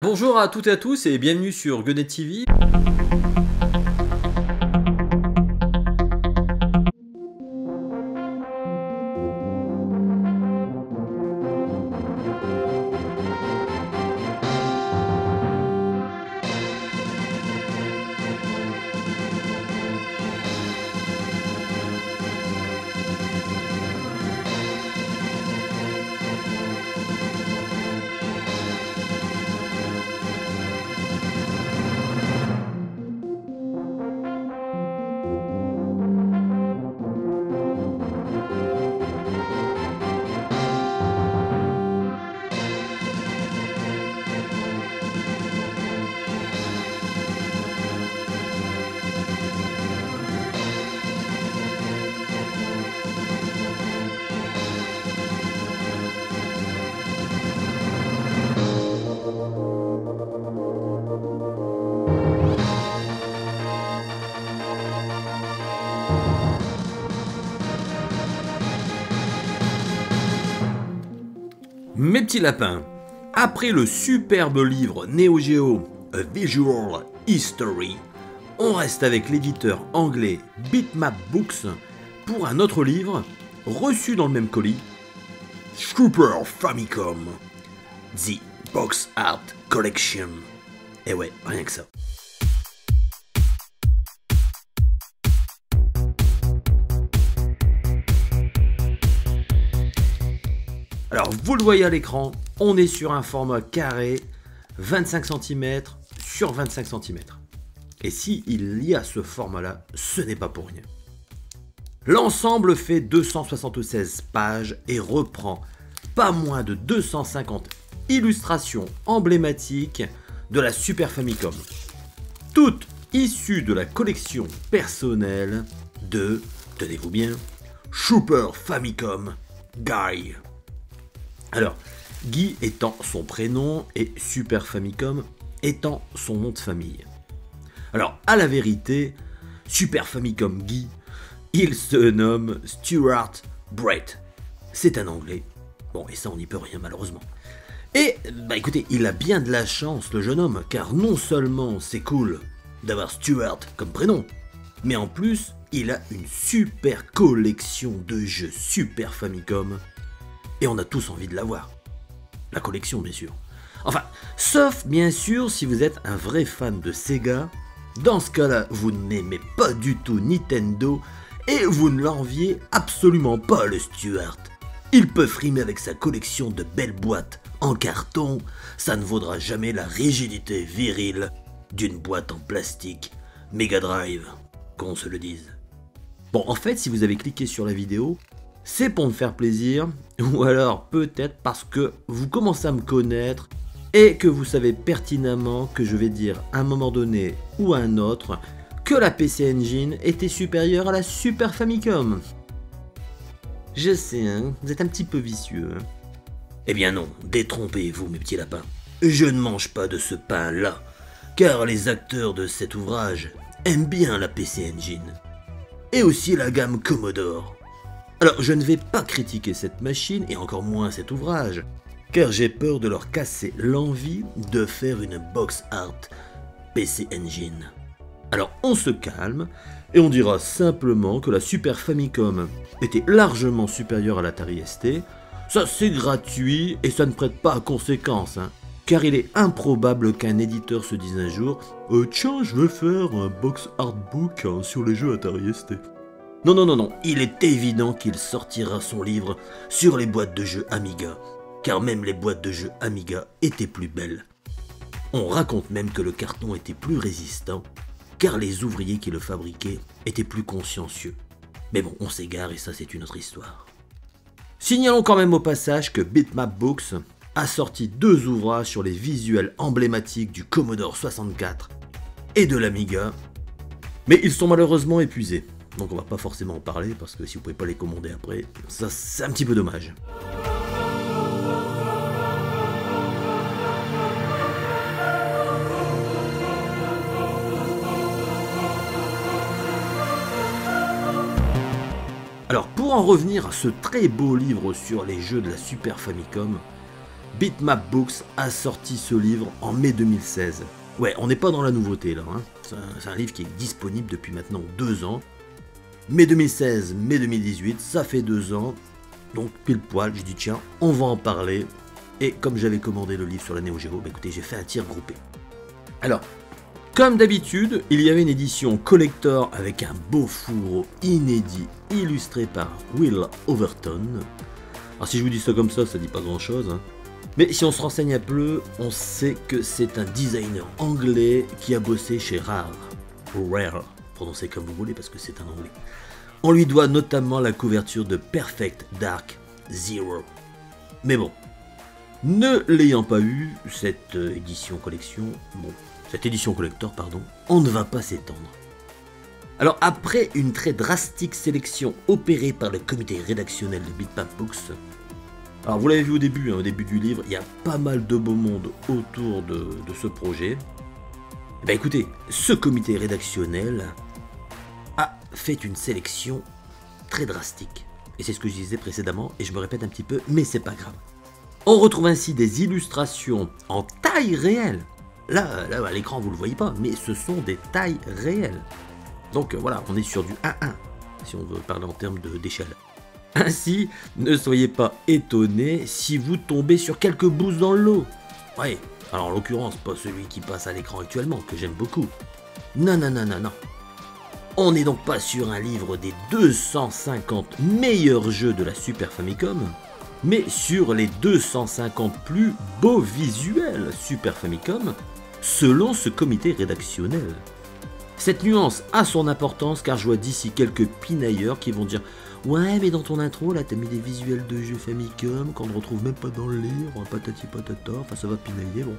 Bonjour à toutes et à tous et bienvenue sur Godet TV. Mes petits lapins, après le superbe livre Neo Geo A Visual History, on reste avec l'éditeur anglais Bitmap Books pour un autre livre reçu dans le même colis Super Famicom The Box Art Collection. Et ouais, rien que ça. Alors vous le voyez à l'écran, on est sur un format carré 25 cm sur 25 cm. Et si y a ce format-là, ce n'est pas pour rien. L'ensemble fait 276 pages et reprend pas moins de 250 illustrations emblématiques de la Super Famicom. Toutes issues de la collection personnelle de, tenez-vous bien, Super Famicom Guy. Alors, Guy étant son prénom et Super Famicom étant son nom de famille. Alors, à la vérité, Super Famicom Guy, il se nomme Stuart Brett. C'est un anglais. Bon, et ça, on n'y peut rien malheureusement. Et, bah écoutez, il a bien de la chance, le jeune homme, car non seulement c'est cool d'avoir Stuart comme prénom, mais en plus, il a une super collection de jeux Super Famicom et on a tous envie de l'avoir. La collection, bien sûr. Enfin, sauf bien sûr si vous êtes un vrai fan de Sega. Dans ce cas-là, vous n'aimez pas du tout Nintendo et vous ne l'enviez absolument pas le Stuart. Il peut frimer avec sa collection de belles boîtes en carton, ça ne vaudra jamais la rigidité virile d'une boîte en plastique Mega Drive, qu'on se le dise. Bon, en fait, si vous avez cliqué sur la vidéo, c'est pour me faire plaisir, ou alors peut-être parce que vous commencez à me connaître et que vous savez pertinemment que je vais dire à un moment donné ou à un autre que la PC Engine était supérieure à la Super Famicom. Je sais, hein, vous êtes un petit peu vicieux. Hein. Eh bien non, détrompez-vous mes petits lapins. Je ne mange pas de ce pain-là, car les acteurs de cet ouvrage aiment bien la PC Engine. Et aussi la gamme Commodore. Alors, je ne vais pas critiquer cette machine et encore moins cet ouvrage, car j'ai peur de leur casser l'envie de faire une box art PC Engine. Alors, on se calme et on dira simplement que la Super Famicom était largement supérieure à l'Atari ST. Ça, c'est gratuit et ça ne prête pas à conséquence, hein, car il est improbable qu'un éditeur se dise un jour euh, Tiens, je veux faire un box art book hein, sur les jeux Atari ST. Non, non, non, non, il est évident qu'il sortira son livre sur les boîtes de jeux Amiga, car même les boîtes de jeux Amiga étaient plus belles. On raconte même que le carton était plus résistant, car les ouvriers qui le fabriquaient étaient plus consciencieux. Mais bon, on s'égare et ça c'est une autre histoire. Signalons quand même au passage que Bitmap Books a sorti deux ouvrages sur les visuels emblématiques du Commodore 64 et de l'Amiga, mais ils sont malheureusement épuisés. Donc on va pas forcément en parler parce que si vous pouvez pas les commander après, ça c'est un petit peu dommage. Alors pour en revenir à ce très beau livre sur les jeux de la Super Famicom, Bitmap Books a sorti ce livre en mai 2016. Ouais, on n'est pas dans la nouveauté là. Hein. C'est un, livre qui est disponible depuis maintenant deux ans. Mai 2016, mai 2018, ça fait deux ans. Donc pile poil, je dis tiens, on va en parler. Et comme j'avais commandé le livre sur la Neo Geo, bah écoutez, j'ai fait un tir groupé. Alors, comme d'habitude, il y avait une édition collector avec un beau fourreau inédit illustré par Will Overton. Alors si je vous dis ça comme ça, ça dit pas grand chose. Hein. Mais si on se renseigne un peu, on sait que c'est un designer anglais qui a bossé chez Rare. Rare, prononcez comme vous voulez parce que c'est un anglais. On lui doit notamment la couverture de Perfect Dark Zero. Mais bon, ne l'ayant pas eu, cette euh, édition collection, cette édition collector, pardon, on ne va pas s'étendre. Alors après une très drastique sélection opérée par le comité rédactionnel de Bitmap Books, alors vous l'avez vu au début, hein, au début du livre, il y a pas mal de beau monde autour de, ce projet. Ben écoutez, ce comité rédactionnel fait une sélection très drastique. Et c'est ce que je disais précédemment, et je me répète un petit peu, mais c'est pas grave. On retrouve ainsi des illustrations en taille réelle Là, là à l'écran, vous le voyez pas, mais ce sont des tailles réelles. Donc euh, voilà, on est sur du 1-1, si on veut parler en termes d'échelle. Ainsi, ne soyez pas étonnés si vous tombez sur quelques boosts dans l'eau. Ouais, alors en l'occurrence, pas celui qui passe à l'écran actuellement, que j'aime beaucoup. Non, non, non, non, non. On n'est donc pas sur un livre des 250 meilleurs jeux de la Super Famicom, mais sur les 250 plus beaux visuels Super Famicom selon ce comité rédactionnel. Cette nuance a son importance car je vois d'ici quelques pinailleurs qui vont dire Ouais, mais dans ton intro, là, t'as mis des visuels de jeux Famicom qu'on ne retrouve même pas dans le livre, patati patata, enfin ça va pinailler, bon.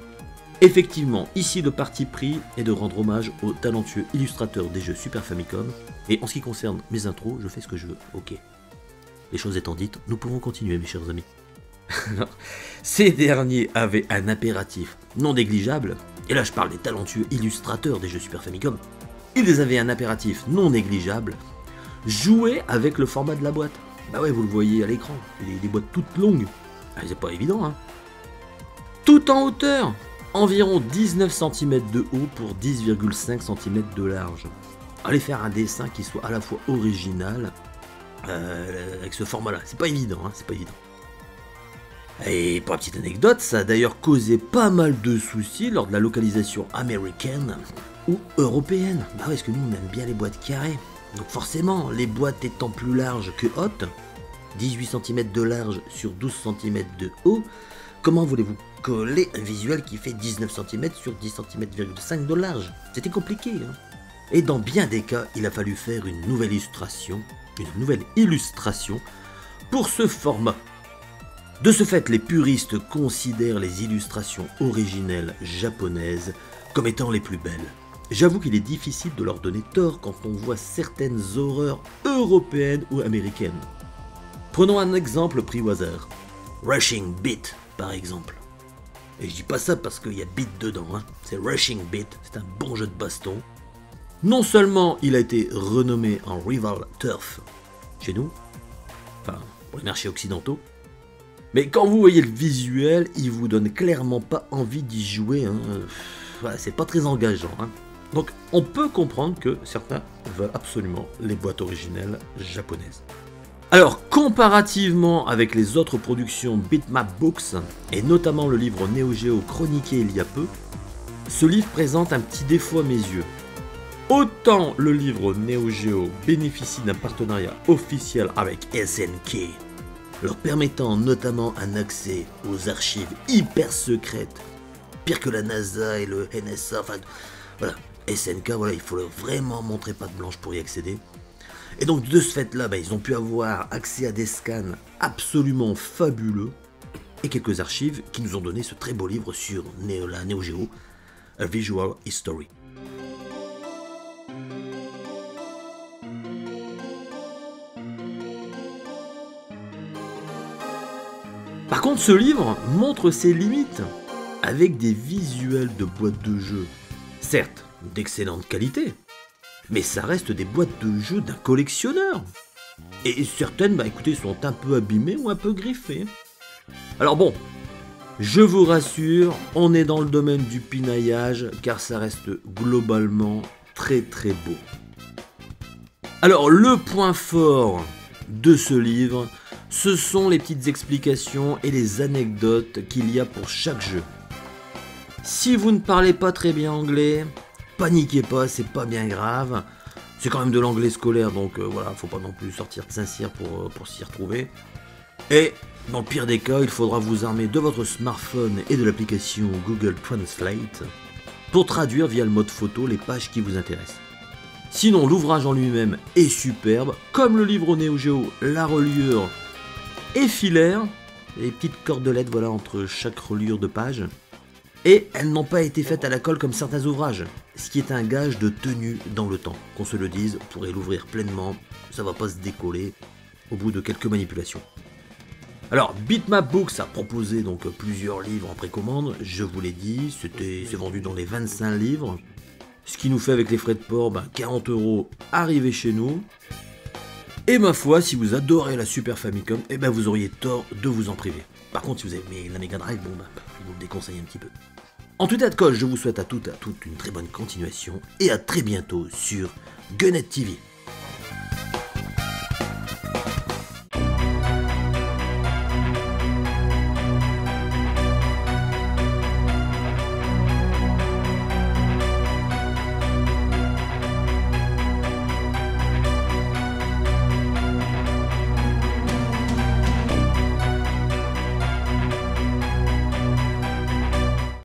Effectivement, ici le parti pris est de rendre hommage aux talentueux illustrateurs des jeux Super Famicom, et en ce qui concerne mes intros, je fais ce que je veux, ok. Les choses étant dites, nous pouvons continuer mes chers amis. ces derniers avaient un impératif non négligeable, et là je parle des talentueux illustrateurs des jeux Super Famicom, ils avaient un impératif non négligeable, jouer avec le format de la boîte. Bah ouais, vous le voyez à l'écran, des, boîtes toutes longues. Ah, c'est pas évident, hein. Tout en hauteur, environ 19 cm de haut pour 10,5 cm de large. Allez faire un dessin qui soit à la fois original euh, avec ce format-là. C'est pas évident, hein, c'est pas évident. Et pour petite anecdote, ça a d'ailleurs causé pas mal de soucis lors de la localisation américaine ou européenne. Bah ouais, parce que nous on aime bien les boîtes carrées. Donc forcément, les boîtes étant plus larges que hautes, 18 cm de large sur 12 cm de haut, comment voulez-vous coller un visuel qui fait 19 cm sur 10 cm,5 de large C'était compliqué. Hein Et dans bien des cas, il a fallu faire une nouvelle illustration, une nouvelle illustration pour ce format de ce fait, les puristes considèrent les illustrations originelles japonaises comme étant les plus belles. J'avoue qu'il est difficile de leur donner tort quand on voit certaines horreurs européennes ou américaines. Prenons un exemple pris au hasard. Rushing Beat, par exemple. Et je dis pas ça parce qu'il y a beat dedans, hein. c'est Rushing Beat, c'est un bon jeu de baston. Non seulement il a été renommé en Rival Turf chez nous, enfin pour les marchés occidentaux, mais quand vous voyez le visuel, il vous donne clairement pas envie d'y jouer. Hein. c'est pas très engageant. Hein. Donc on peut comprendre que certains veulent absolument les boîtes originelles japonaises. Alors, comparativement avec les autres productions Bitmap Books, et notamment le livre Neo Geo chroniqué il y a peu, ce livre présente un petit défaut à mes yeux. Autant le livre Neo Geo bénéficie d'un partenariat officiel avec SNK, leur permettant notamment un accès aux archives hyper secrètes, pire que la NASA et le NSA, enfin voilà, SNK, voilà, il faut vraiment montrer pas de blanche pour y accéder. Et donc de ce fait-là, bah, ils ont pu avoir accès à des scans absolument fabuleux et quelques archives qui nous ont donné ce très beau livre sur la Neo Geo, A Visual History. Par contre, ce livre montre ses limites avec des visuels de boîtes de jeu, certes d'excellente qualité, mais ça reste des boîtes de jeu d'un collectionneur. Et certaines, bah écoutez, sont un peu abîmées ou un peu griffées. Alors bon, Je vous rassure, on est dans le domaine du pinaillage car ça reste globalement très très beau. Alors le point fort de ce livre, ce sont les petites explications et les anecdotes qu'il y a pour chaque jeu. Si vous ne parlez pas très bien anglais, paniquez pas, c'est pas bien grave. C'est quand même de l'anglais scolaire, donc euh, voilà, faut pas non plus sortir de Saint-Cyr pour, euh, pour s'y retrouver. Et dans le pire des cas, il faudra vous armer de votre smartphone et de l'application Google Translate pour traduire via le mode photo les pages qui vous intéressent. Sinon, l'ouvrage en lui-même est superbe, comme le livre Neo Geo, la reliure est filaire, les petites cordelettes voilà entre chaque reliure de page. Et elles n'ont pas été faites à la colle comme certains ouvrages, ce qui est un gage de tenue dans le temps. Qu'on se le dise, vous pourrez l'ouvrir pleinement, ça va pas se décoller au bout de quelques manipulations. Alors, Bitmap Books a proposé donc plusieurs livres en précommande, je vous l'ai dit, c'est vendu dans les 25 livres, ce qui nous fait avec les frais de port 40 ben, euros arrivés chez nous. Et ma foi, si vous adorez la Super Famicom, eh ben vous auriez tort de vous en priver. Par contre, si vous aimez la Mega Drive, bon ben, je vous le déconseille un petit peu. En tout état de cause, je vous souhaite à toutes et à toutes une très bonne continuation et à très bientôt sur Gunnet TV.